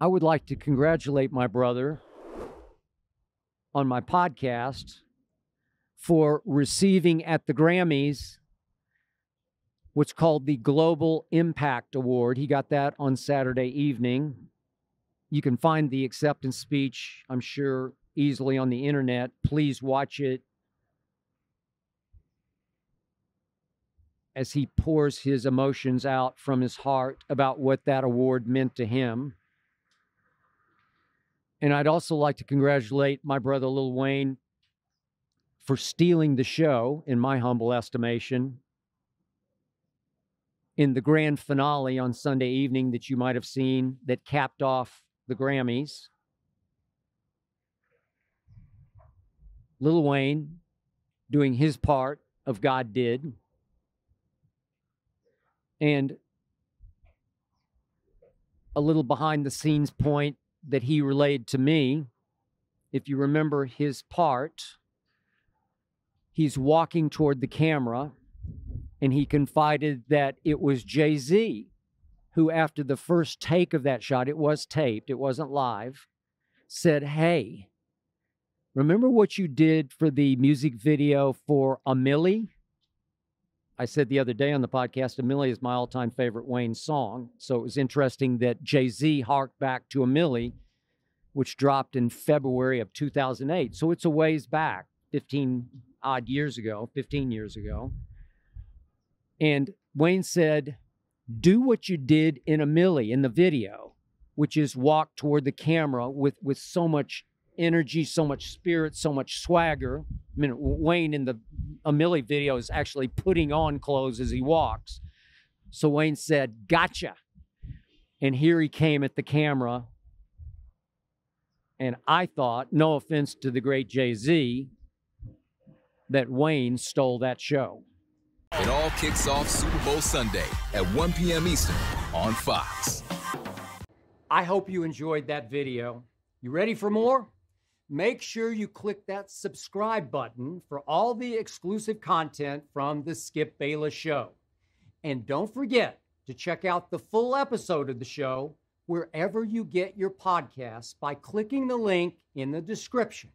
I would like to congratulate my brother on my podcast for receiving at the Grammys what's called the Global Impact Award. He got that on Saturday evening. You can find the acceptance speech, I'm sure, easily on the internet. Please watch it as he pours his emotions out from his heart about what that award meant to him. And I'd also like to congratulate my brother Lil Wayne for stealing the show, in my humble estimation, in the grand finale on Sunday evening that you might have seen that capped off the Grammys. Lil Wayne doing his part of God Did. And a little behind the scenes point that he relayed to me. If you remember his part, he's walking toward the camera and he confided that it was Jay Z who, after the first take of that shot, it was taped, it wasn't live, said, Hey, remember what you did for the music video for A Milli? I said the other day on the podcast, A Milli is my all time favorite Wayne song. So it was interesting that Jay Z harked back to A Milli, which dropped in February of 2008. So it's a ways back, 15 odd years ago, 15 years ago. And Wayne said, Do what you did in A Milli in the video, which is walk toward the camera with, with so much energy, so much spirit, so much swagger. I mean, Wayne in the A Milli video is actually putting on clothes as he walks. So Wayne said, Gotcha. And here he came at the camera. And I thought, no offense to the great Jay Z, that Wayne stole that show. It all kicks off Super Bowl Sunday at 1 p.m. Eastern on Fox. I hope you enjoyed that video. You ready for more? Make sure you click that subscribe button for all the exclusive content from The Skip Bayless Show. And don't forget to check out the full episode of the show wherever you get your podcasts by clicking the link in the description.